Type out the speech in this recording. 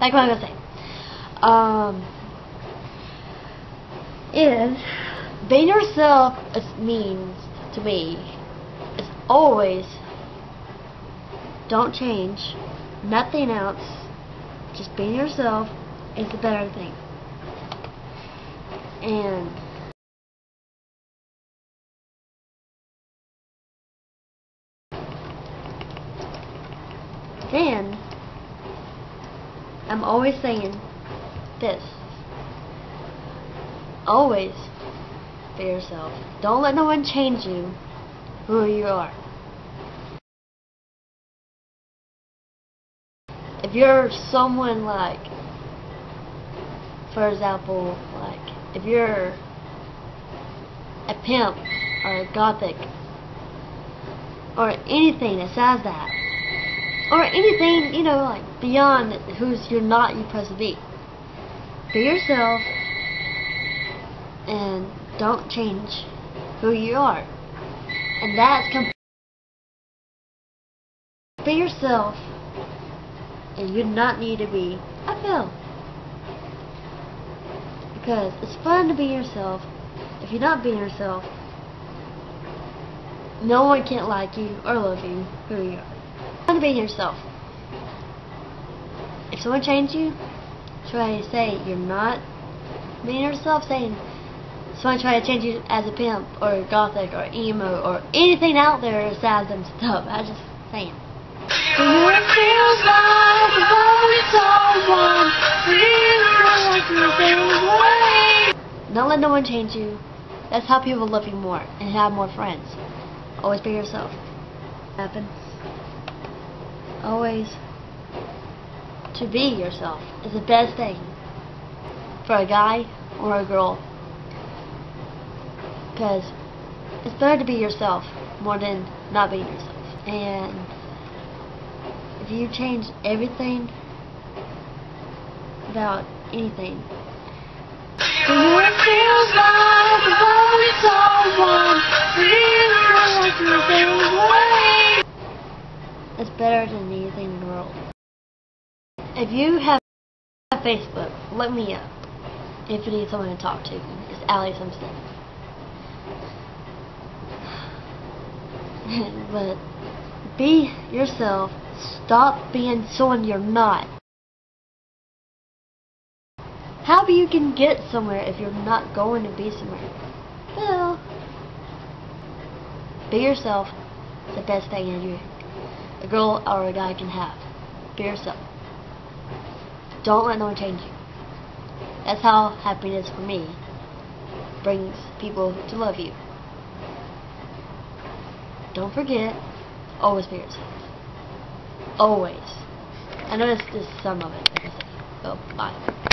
Like what I was saying. Um, is being yourself is, means to me is always don't change, nothing else, just being yourself is the better thing. And then I'm always saying this. Always be yourself. Don't let no one change you who you are. If you're someone like, for example, like, if you're a pimp or a gothic or anything that says that, or anything, you know, like beyond who's you're not you press to be. Yourself and don't change who you are. And that's com- be yourself and you do not need to be a pill. Because it's fun to be yourself. If you're not being yourself, no one can't like you or love you who you are. Be yourself. If someone changes you, try to say you're not being yourself, saying someone try to change you as a pimp or gothic or emo or anything out there says them stuff. I just saying. Do you it feels like loving someone feels like the same way? Don't let no one change you. That's how people love you more and have more friends. Always be yourself. Happens. Always to be yourself is the best thing for a guy or a girl. Because it's better to be yourself more than not being yourself. And if you change everything about anything, you like someone It's better than anything in the world. If you have Facebook, let me know. If you need someone to talk to, it's Alley Simpson. but be yourself. Stop being someone you're not. How do you can get somewhere if you're not going to be somewhere? Well, be yourself. It's the best thing you, a girl or a guy can have. Be yourself. Don't let no one change you. That's how happiness for me brings people to love you. Don't forget, always be yourself. Always. I know this is some of it. So, oh, bye.